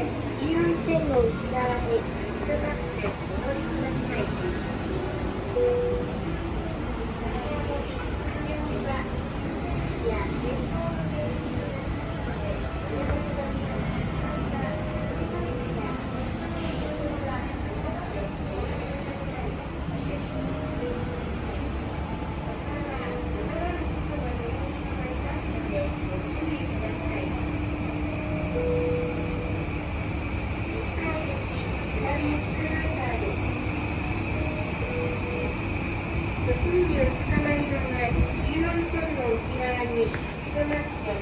線黄色い線の内側に立ち止まって。手首をつかまりの前、ユーロンソルの内側に縮まって